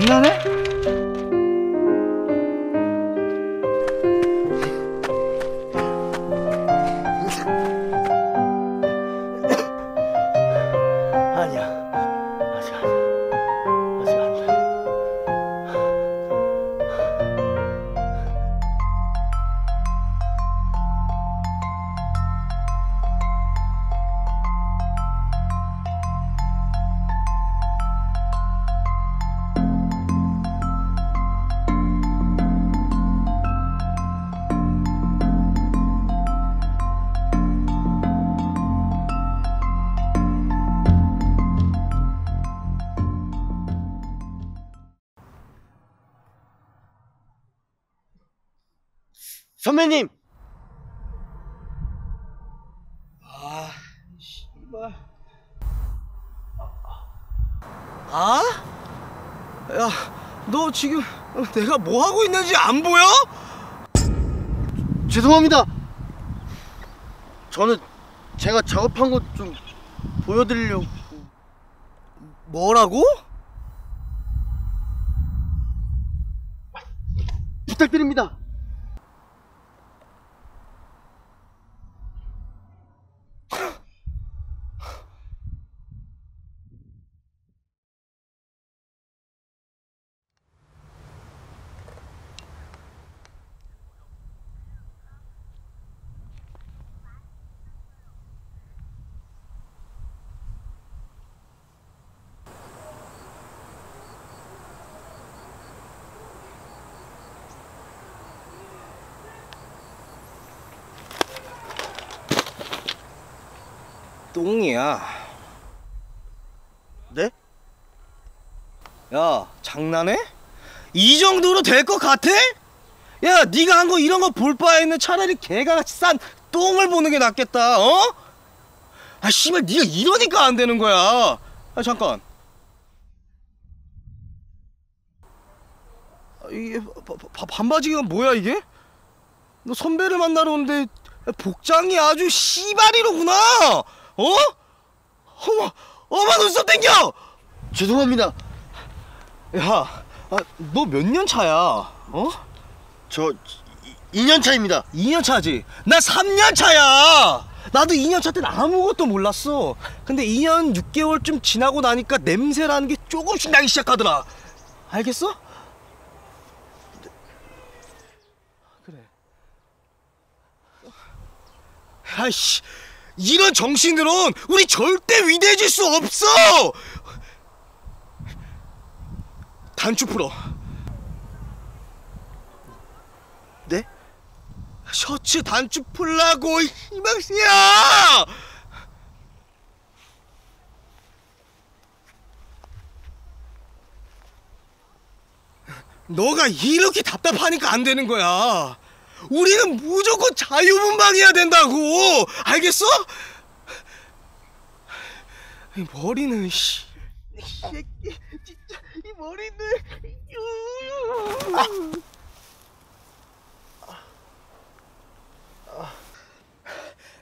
장난해? 선배님. 아, 씨발. 아? 야, 너 지금 내가 뭐 하고 있는지 안 보여? 죄송합니다. 저는 제가 작업한 것 좀 보여드리려고. 뭐라고? 부탁드립니다. 똥이야. 네? 야, 장난해? 이 정도로 될 것 같아? 야, 네가 한 거 이런 거 볼 바에는 차라리 개같이 싼 똥을 보는 게 낫겠다. 어? 아, 씨발, 네가 이러니까 안 되는 거야. 아, 잠깐. 아, 이게 바, 바, 반바지가 뭐야 이게? 너 선배를 만나러 오는데 복장이 아주 씨발이로구나. 어? 어머, 어머 눈썹 땡겨. 죄송합니다. 야, 아, 너 몇 년 차야? 어? 저 2년 차입니다. 2년 차지? 나 3년 차야. 나도 2년 차 때는 아무것도 몰랐어. 근데 2년 6개월쯤 지나고 나니까 냄새라는 게 조금씩 나기 시작하더라. 알겠어? 그래. 아이씨, 이런 정신으론 우리 절대 위대해질 수 없어. 단추 풀어. 네? 셔츠 단추 풀라고 이망씨야! 너가 이렇게 답답하니까 안 되는 거야. 우리는 무조건 자유분방해야 된다고. 알겠어? 이 머리는 씨. 이 새끼 진짜 이 머리는 유유.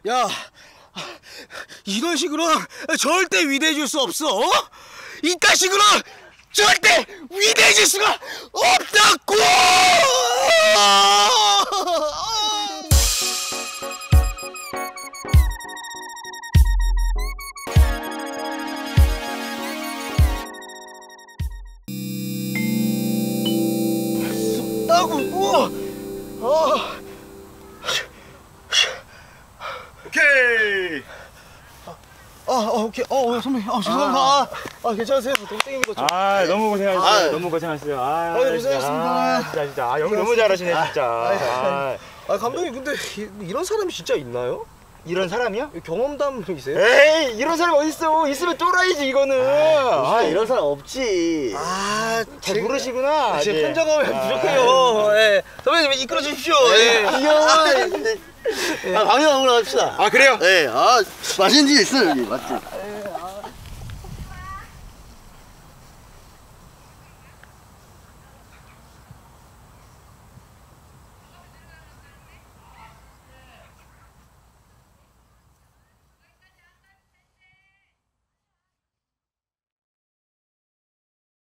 야, 이런 식으로 절대 위대해질 수 없어. 어? 이딴 식으로 절대 위대해질 수가 없다고! 어. 오케이. 아, 아, 오케이. 어, 어, 선배님. 아, 죄송합니다. 아, 아, 괜찮으세요? 동생인 거 좀. 아 너무 고생하셨어요. 아, 너무 고생하셨어요. 아, 아, 고생하셨습니다. 아, 진짜 진짜. 아 여기 너무 잘하시네 진짜. 아, 아, 감독님, 근데 이- 이런 사람이 진짜 있나요? 이런 사람이요? 경험담이세요? 에이 이런 사람 어디 있어? 있으면 쫄아야지 이거는. 아, 이런 사람 없지. 아, 잘 제가- 모르시구나. 제. 편장감이 아. 부족해요. 예. 선배님 이끌어 주십시오. 예. 귀여워. 아, 방에 한번 합시다. 아 그래요? 네, 아, 맛있는 집 있어요, 여기. 맞지?